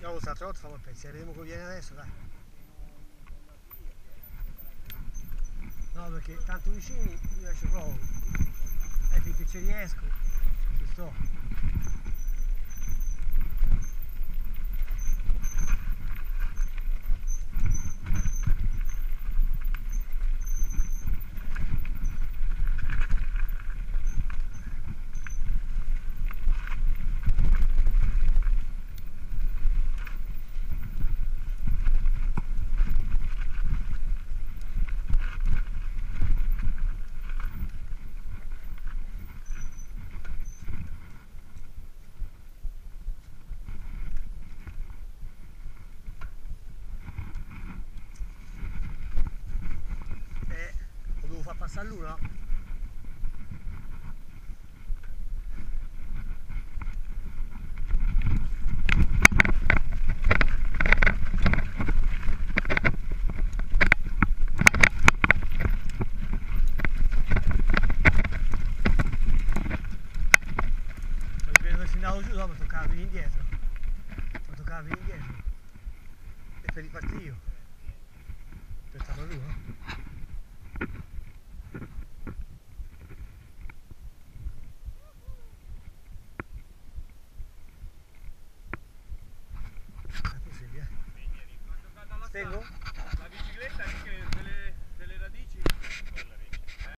Io sta troppo, famo il pezzo, vedremo come viene adesso, dai. No, perché tanto vicini io ci provo. E finché ci riesco, ci sto. Lo devo far passare lui, no? Poi prendo se andavo giù, no, mi toccava venire indietro. Mi toccava venire indietro. E per ripartire io. Pegou.